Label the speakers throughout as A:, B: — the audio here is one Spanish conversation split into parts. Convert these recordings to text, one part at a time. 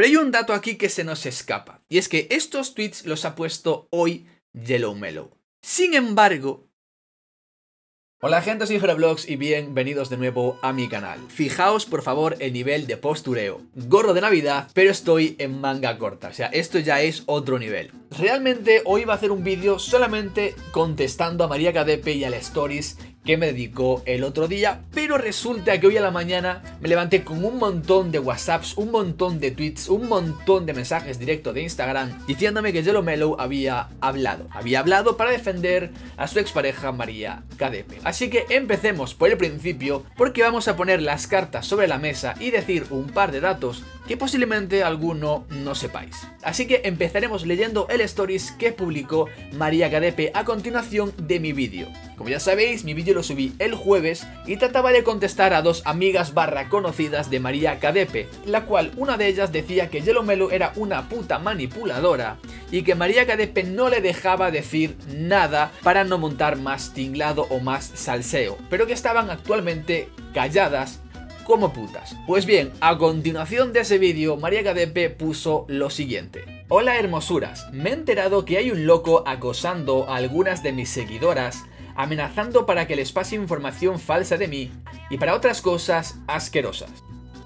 A: Pero hay un dato aquí que se nos escapa, y es que estos tweets los ha puesto hoy Yellow Mellow. Sin embargo, Hola gente, soy Vlogs y bienvenidos de nuevo a mi canal. Fijaos por favor el nivel de postureo. Gorro de Navidad, pero estoy en manga corta, o sea, esto ya es otro nivel. Realmente hoy va a hacer un vídeo solamente contestando a María Cadepe y a la Stories que me dedicó el otro día, pero resulta que hoy a la mañana me levanté con un montón de whatsapps, un montón de tweets, un montón de mensajes directos de Instagram diciéndome que Yellow Mellow había hablado, había hablado para defender a su expareja María Cadepe. Así que empecemos por el principio porque vamos a poner las cartas sobre la mesa y decir un par de datos que posiblemente alguno no sepáis. Así que empezaremos leyendo el stories que publicó María Cadepe a continuación de mi vídeo. Como ya sabéis, mi vídeo lo subí el jueves y trataba de contestar a dos amigas barra conocidas de María Cadepe, la cual una de ellas decía que Yellow Melo era una puta manipuladora y que María Cadepe no le dejaba decir nada para no montar más tinglado o más salseo, pero que estaban actualmente calladas como putas. Pues bien, a continuación de ese vídeo, María Cadepe puso lo siguiente. Hola hermosuras, me he enterado que hay un loco acosando a algunas de mis seguidoras amenazando para que les pase información falsa de mí y para otras cosas asquerosas.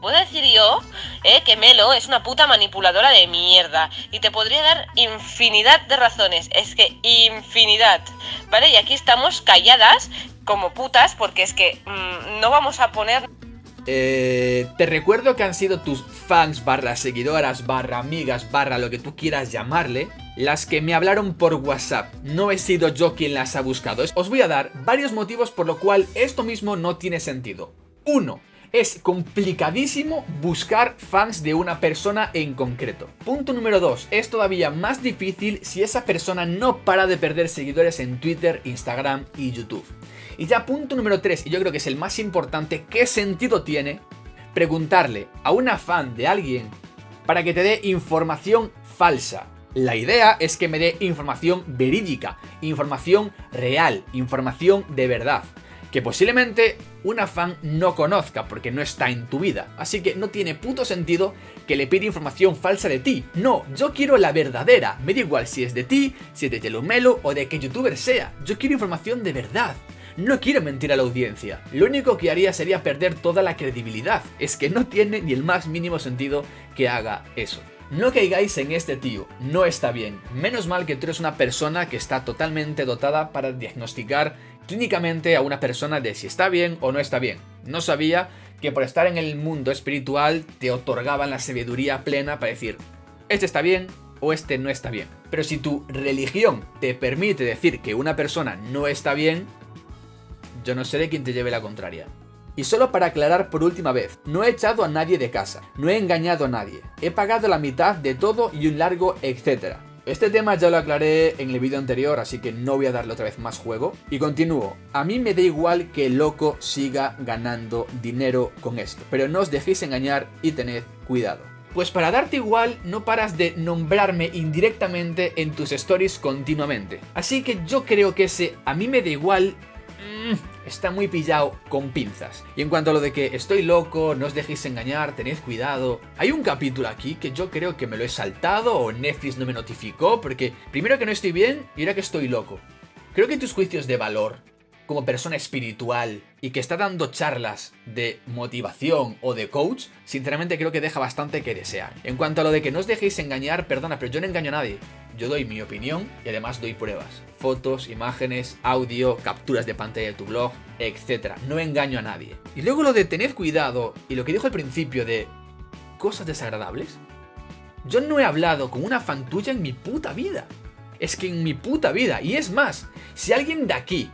B: Puedo decir yo eh, que Melo es una puta manipuladora de mierda y te podría dar infinidad de razones, es que infinidad, ¿vale? Y aquí estamos calladas como putas porque es que mm, no vamos a poner...
A: Eh, te recuerdo que han sido tus fans barra seguidoras barra amigas barra lo que tú quieras llamarle las que me hablaron por WhatsApp. No he sido yo quien las ha buscado. Os voy a dar varios motivos por lo cual esto mismo no tiene sentido. Uno, es complicadísimo buscar fans de una persona en concreto. Punto número 2. Es todavía más difícil si esa persona no para de perder seguidores en Twitter, Instagram y YouTube. Y ya punto número 3, y yo creo que es el más importante, ¿qué sentido tiene preguntarle a una fan de alguien para que te dé información falsa? La idea es que me dé información verídica, información real, información de verdad, que posiblemente una fan no conozca porque no está en tu vida. Así que no tiene puto sentido que le pida información falsa de ti. No, yo quiero la verdadera. Me da igual si es de ti, si es de Telumelo o de qué youtuber sea. Yo quiero información de verdad. No quiero mentir a la audiencia. Lo único que haría sería perder toda la credibilidad. Es que no tiene ni el más mínimo sentido que haga eso. No caigáis en este tío, no está bien. Menos mal que tú eres una persona que está totalmente dotada para diagnosticar clínicamente a una persona de si está bien o no está bien. No sabía que por estar en el mundo espiritual te otorgaban la sabiduría plena para decir, este está bien o este no está bien. Pero si tu religión te permite decir que una persona no está bien, yo no sé de quién te lleve la contraria. Y solo para aclarar por última vez, no he echado a nadie de casa, no he engañado a nadie, he pagado la mitad de todo y un largo etcétera. Este tema ya lo aclaré en el vídeo anterior, así que no voy a darle otra vez más juego. Y continúo. A mí me da igual que el loco siga ganando dinero con esto, pero no os dejéis engañar y tened cuidado. Pues para darte igual, no paras de nombrarme indirectamente en tus stories continuamente. Así que yo creo que ese a mí me da igual Mm, está muy pillado con pinzas. Y en cuanto a lo de que estoy loco, no os dejéis engañar, tened cuidado. Hay un capítulo aquí que yo creo que me lo he saltado o Netflix no me notificó porque primero que no estoy bien y ahora que estoy loco. Creo que tus juicios de valor como persona espiritual y que está dando charlas de motivación o de coach, sinceramente creo que deja bastante que desear. En cuanto a lo de que no os dejéis engañar, perdona, pero yo no engaño a nadie. Yo doy mi opinión y además doy pruebas. Fotos, imágenes, audio, capturas de pantalla de tu blog, etc. No engaño a nadie. Y luego lo de tener cuidado y lo que dijo al principio de cosas desagradables. Yo no he hablado con una fan tuya en mi puta vida. Es que en mi puta vida. Y es más, si alguien de aquí,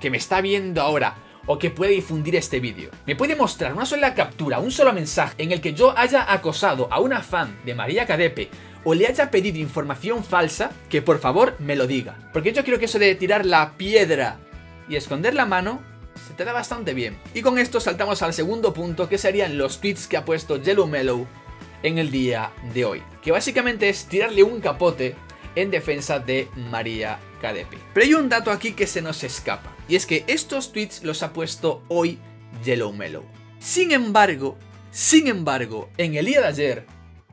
A: que me está viendo ahora, o que puede difundir este vídeo. Me puede mostrar una sola captura, un solo mensaje en el que yo haya acosado a una fan de María Cadepe o le haya pedido información falsa, que por favor me lo diga. Porque yo creo que eso de tirar la piedra y esconder la mano se te da bastante bien. Y con esto saltamos al segundo punto, que serían los tweets que ha puesto Yellow Mellow en el día de hoy. Que básicamente es tirarle un capote en defensa de María Cadepe. Pero hay un dato aquí que se nos escapa, y es que estos tweets los ha puesto hoy Yellow Mellow. Sin embargo, sin embargo, en el día de ayer,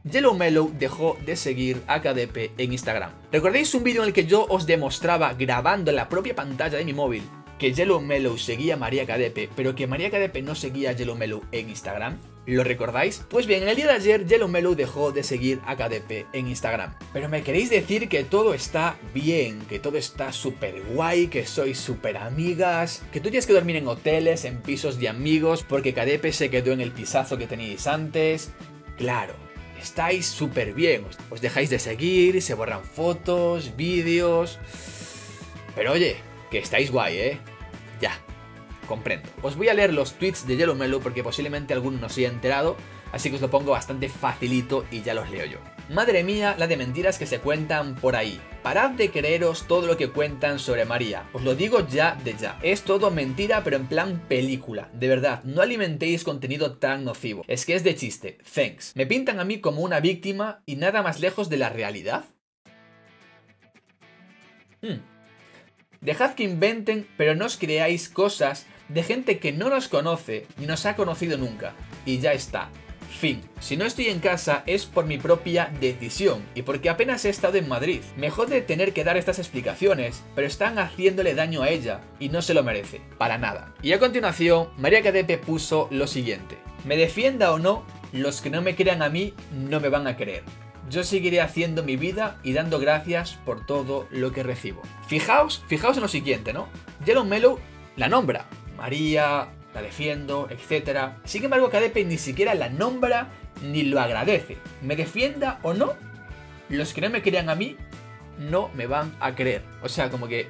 A: Yellow Mellow dejó de seguir a KDP en Instagram. ¿Recordáis un vídeo en el que yo os demostraba grabando en la propia pantalla de mi móvil que Yellow Mellow seguía a María KDP, pero que María KDP no seguía a Yellow Mellow en Instagram? ¿Lo recordáis? Pues bien, en el día de ayer Yellow Mellow dejó de seguir a KDP en Instagram. Pero me queréis decir que todo está bien, que todo está súper guay, que sois súper amigas, que tú tienes que dormir en hoteles, en pisos de amigos, porque KDP se quedó en el pisazo que teníais antes. Claro, estáis súper bien, os dejáis de seguir, se borran fotos, vídeos... Pero oye, que estáis guay, ¿eh? Ya, comprendo. Os voy a leer los tweets de Yellow Mellow porque posiblemente alguno no se haya enterado, así que os lo pongo bastante facilito y ya los leo yo. Madre mía, la de mentiras que se cuentan por ahí. Parad de creeros todo lo que cuentan sobre María. Os lo digo ya de ya. Es todo mentira, pero en plan película. De verdad, no alimentéis contenido tan nocivo. Es que es de chiste. Thanks. Me pintan a mí como una víctima y nada más lejos de la realidad. Hmm. Dejad que inventen, pero no os creáis cosas de gente que no nos conoce ni nos ha conocido nunca. Y ya está. Fin. Si no estoy en casa es por mi propia decisión y porque apenas he estado en Madrid. Me jode tener que dar estas explicaciones, pero están haciéndole daño a ella y no se lo merece. Para nada. Y a continuación, María Cadepe puso lo siguiente. Me defienda o no, los que no me crean a mí no me van a creer yo seguiré haciendo mi vida y dando gracias por todo lo que recibo. Fijaos, fijaos en lo siguiente, ¿no? Yellow Mellow la nombra. María, la defiendo, etc. Sin embargo, KDP ni siquiera la nombra ni lo agradece. Me defienda o no, los que no me crean a mí no me van a creer. O sea, como que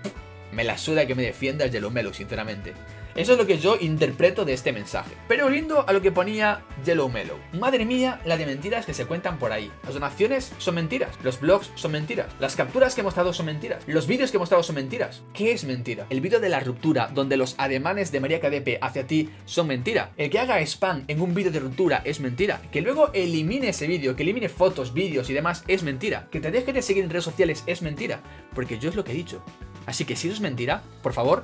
A: me la suda que me defienda el Yellow Mellow, sinceramente. Eso es lo que yo interpreto de este mensaje. Pero volviendo a lo que ponía Yellow Mellow. Madre mía, la de mentiras que se cuentan por ahí. Las donaciones son mentiras. Los blogs son mentiras. Las capturas que he mostrado son mentiras. Los vídeos que he mostrado son mentiras. ¿Qué es mentira? El vídeo de la ruptura, donde los ademanes de María KDP hacia ti son mentira. El que haga spam en un vídeo de ruptura es mentira. Que luego elimine ese vídeo, que elimine fotos, vídeos y demás es mentira. Que te deje de seguir en redes sociales es mentira. Porque yo es lo que he dicho. Así que si eso es mentira, por favor,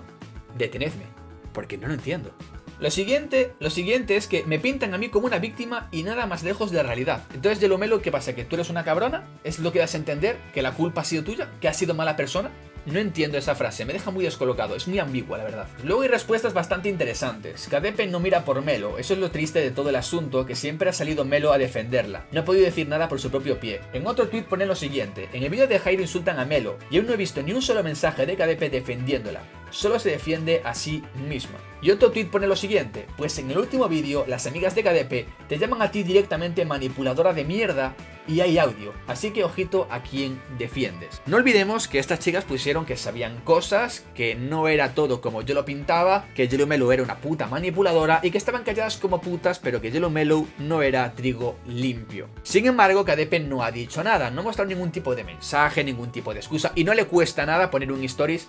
A: detenedme porque no lo entiendo. Lo siguiente, lo siguiente es que me pintan a mí como una víctima y nada más lejos de la realidad. Entonces, Yelomelo, ¿qué pasa? ¿Que tú eres una cabrona? ¿Es lo que das a entender? ¿Que la culpa ha sido tuya? ¿Que has sido mala persona? No entiendo esa frase, me deja muy descolocado, es muy ambigua la verdad. Luego hay respuestas bastante interesantes. Kadepe no mira por Melo, eso es lo triste de todo el asunto, que siempre ha salido Melo a defenderla. No ha podido decir nada por su propio pie. En otro tweet pone lo siguiente, en el vídeo de Jairo insultan a Melo, y aún no he visto ni un solo mensaje de Kadepe defendiéndola solo se defiende a sí misma. Y otro tweet pone lo siguiente, pues en el último vídeo las amigas de KDP te llaman a ti directamente manipuladora de mierda y hay audio, así que ojito a quien defiendes. No olvidemos que estas chicas pusieron que sabían cosas, que no era todo como yo lo pintaba, que Yellow Mellow era una puta manipuladora y que estaban calladas como putas, pero que Yellow Mellow no era trigo limpio. Sin embargo, KDP no ha dicho nada, no ha mostrado ningún tipo de mensaje, ningún tipo de excusa y no le cuesta nada poner un stories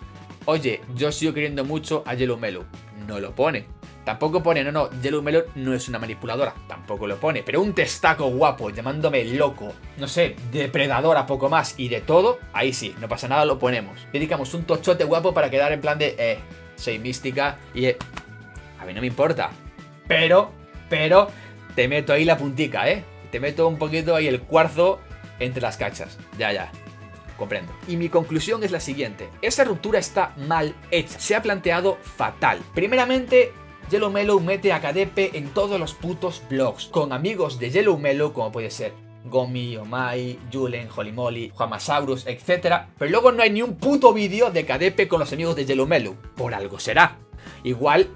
A: Oye, yo sigo queriendo mucho a Yellow Mellow. No lo pone. Tampoco pone, no, no, Yellow Mellow no es una manipuladora. Tampoco lo pone. Pero un testaco guapo llamándome loco, no sé, depredador a poco más y de todo, ahí sí, no pasa nada, lo ponemos. Dedicamos un tochote guapo para quedar en plan de, eh, soy mística y, eh, a mí no me importa. Pero, pero, te meto ahí la puntica, ¿eh? Te meto un poquito ahí el cuarzo entre las cachas. Ya, ya comprendo. Y mi conclusión es la siguiente, esa ruptura está mal hecha, se ha planteado fatal. Primeramente, Yellow Mellow mete a KDP en todos los putos blogs, con amigos de Yellow Mellow como puede ser Gomi, Omai, Julen, Molly, Juamasaurus, etc. Pero luego no hay ni un puto vídeo de KDP con los amigos de Yellow Mellow. Por algo será. Igual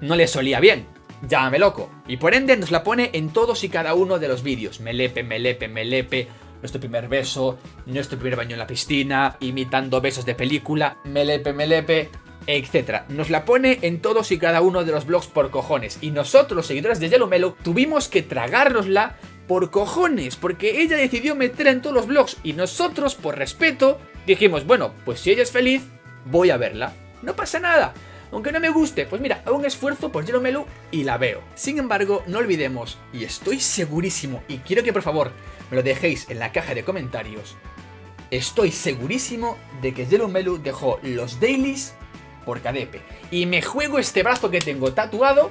A: no le solía bien. Llámame loco. Y por ende nos la pone en todos y cada uno de los vídeos. Melepe, melepe, melepe nuestro primer beso, nuestro primer baño en la piscina, imitando besos de película, melepe, melepe, etc. Nos la pone en todos y cada uno de los blogs por cojones. Y nosotros, seguidores de Yellow Melo, tuvimos que tragárnosla por cojones, porque ella decidió meterla en todos los blogs y nosotros, por respeto, dijimos, bueno, pues si ella es feliz, voy a verla. No pasa nada. Aunque no me guste, pues mira, hago un esfuerzo por Yellow Melo y la veo. Sin embargo, no olvidemos, y estoy segurísimo, y quiero que por favor me lo dejéis en la caja de comentarios. Estoy segurísimo de que Yellow Melu dejó los dailies por KDP. Y me juego este brazo que tengo tatuado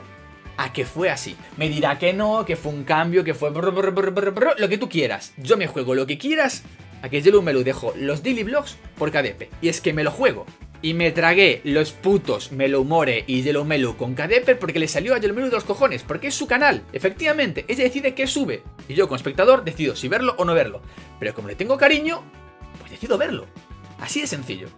A: a que fue así. Me dirá que no, que fue un cambio, que fue lo que tú quieras. Yo me juego lo que quieras a que Yellow Melu dejó los daily vlogs por KDP. Y es que me lo juego. Y me tragué los putos Melumore y Yellow Melu con KDP porque le salió a Yellow Melu de los cojones, porque es su canal. Efectivamente, ella decide qué sube. Y yo, como espectador, decido si verlo o no verlo. Pero como le tengo cariño, pues decido verlo. Así de sencillo.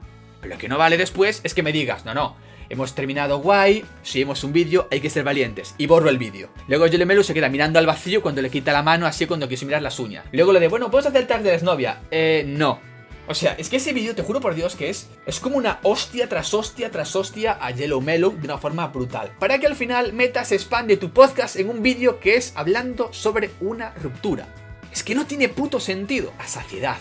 A: Pero lo que no vale después es que me digas, no, no, hemos terminado guay, hemos un vídeo, hay que ser valientes. Y borro el vídeo. Luego Melu se queda mirando al vacío cuando le quita la mano, así cuando quiso mirar las uñas. Luego lo de, bueno, ¿puedes hacer tag de desnovia? Eh, no. O sea, es que ese vídeo, te juro por Dios que es Es como una hostia tras hostia tras hostia a Yellow Melo de una forma brutal Para que al final metas spam de tu podcast en un vídeo que es hablando sobre una ruptura Es que no tiene puto sentido, a saciedad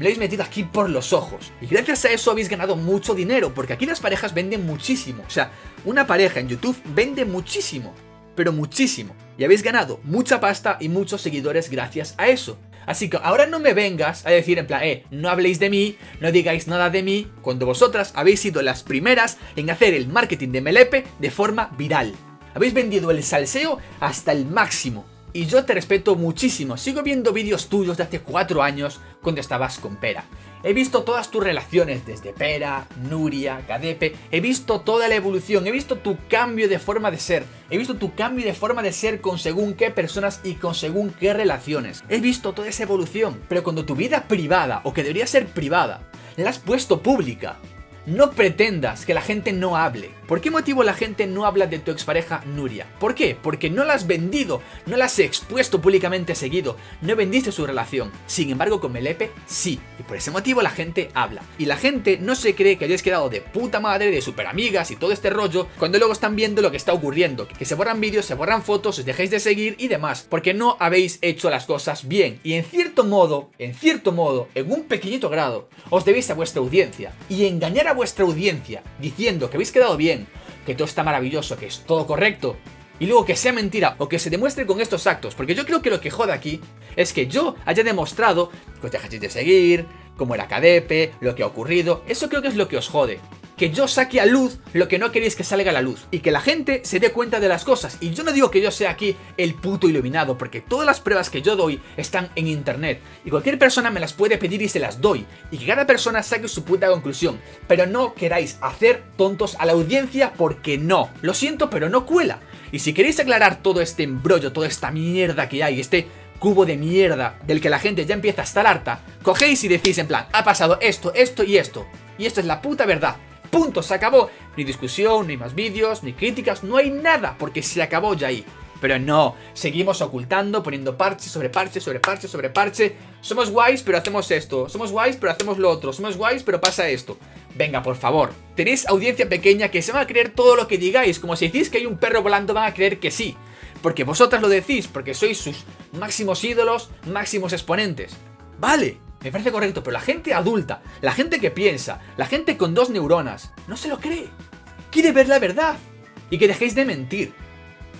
A: me lo habéis metido aquí por los ojos. Y gracias a eso habéis ganado mucho dinero, porque aquí las parejas venden muchísimo. O sea, una pareja en YouTube vende muchísimo, pero muchísimo. Y habéis ganado mucha pasta y muchos seguidores gracias a eso. Así que ahora no me vengas a decir en plan, eh, no habléis de mí, no digáis nada de mí, cuando vosotras habéis sido las primeras en hacer el marketing de Melepe de forma viral. Habéis vendido el salseo hasta el máximo. Y yo te respeto muchísimo, sigo viendo vídeos tuyos de hace 4 años cuando estabas con Pera. He visto todas tus relaciones, desde Pera, Nuria, Cadepe, he visto toda la evolución, he visto tu cambio de forma de ser, he visto tu cambio de forma de ser con según qué personas y con según qué relaciones. He visto toda esa evolución, pero cuando tu vida privada, o que debería ser privada, la has puesto pública, no pretendas que la gente no hable. ¿Por qué motivo la gente no habla de tu expareja Nuria? ¿Por qué? Porque no la has vendido, no la has expuesto públicamente seguido, no vendiste su relación. Sin embargo, con Melepe sí, y por ese motivo la gente habla. Y la gente no se cree que hayáis quedado de puta madre, de super amigas y todo este rollo, cuando luego están viendo lo que está ocurriendo, que se borran vídeos, se borran fotos, os dejéis de seguir y demás, porque no habéis hecho las cosas bien. Y en cierto modo, en cierto modo, en un pequeñito grado, os debéis a vuestra audiencia. Y engañar a vuestra audiencia diciendo que habéis quedado bien, que todo está maravilloso, que es todo correcto, y luego que sea mentira o que se demuestre con estos actos, porque yo creo que lo que joda aquí es que yo haya demostrado que os dejáis de seguir, como el AKDP, lo que ha ocurrido, eso creo que es lo que os jode que yo saque a luz lo que no queréis que salga a la luz. Y que la gente se dé cuenta de las cosas. Y yo no digo que yo sea aquí el puto iluminado, porque todas las pruebas que yo doy están en internet. Y cualquier persona me las puede pedir y se las doy. Y que cada persona saque su puta conclusión. Pero no queráis hacer tontos a la audiencia porque no. Lo siento, pero no cuela. Y si queréis aclarar todo este embrollo, toda esta mierda que hay, este cubo de mierda del que la gente ya empieza a estar harta, cogéis y decís en plan, ha pasado esto, esto y esto. Y esto es la puta verdad. Punto, se acabó. Ni discusión, ni más vídeos, ni críticas, no hay nada, porque se acabó ya ahí. Pero no, seguimos ocultando, poniendo parche sobre parche, sobre parche, sobre parche. Somos guays, pero hacemos esto. Somos guays, pero hacemos lo otro. Somos guays, pero pasa esto. Venga, por favor. Tenéis audiencia pequeña que se va a creer todo lo que digáis. Como si decís que hay un perro volando, van a creer que sí. Porque vosotras lo decís, porque sois sus máximos ídolos, máximos exponentes. Vale, me parece correcto, pero la gente adulta, la gente que piensa, la gente con dos neuronas, no se lo cree. Quiere ver la verdad. Y que dejéis de mentir.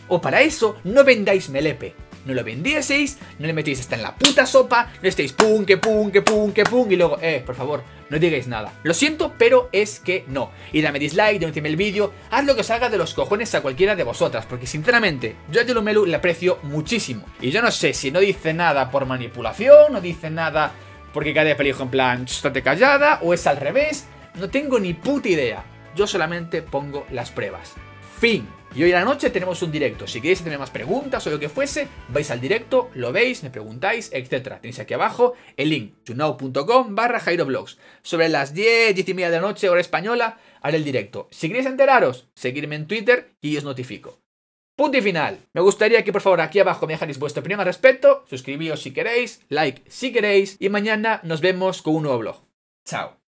A: O para eso, no vendáis Melepe. No lo vendieseis, no le metéis hasta en la puta sopa, no estéis pum, que pum, que pum, que pum, y luego, eh, por favor, no digáis nada. Lo siento, pero es que no. Y dame dislike, denunciame el vídeo, haz lo que os haga de los cojones a cualquiera de vosotras, porque sinceramente, yo a Yelumelu le aprecio muchísimo. Y yo no sé si no dice nada por manipulación, no dice nada porque cada pellejo en plan, estate callada, o es al revés, no tengo ni puta idea. Yo solamente pongo las pruebas. Fin. Y hoy en la noche tenemos un directo. Si queréis tener más preguntas o lo que fuese, vais al directo, lo veis, me preguntáis, etc. Tenéis aquí abajo el link, tunao.com barra jairoblogs. Sobre las 10, 10 y media de la noche, hora española, haré el directo. Si queréis enteraros, seguidme en Twitter y os notifico. Punto y final. Me gustaría que por favor aquí abajo me dejáis vuestra opinión al respecto, suscribíos si queréis, like si queréis y mañana nos vemos con un nuevo vlog. Chao.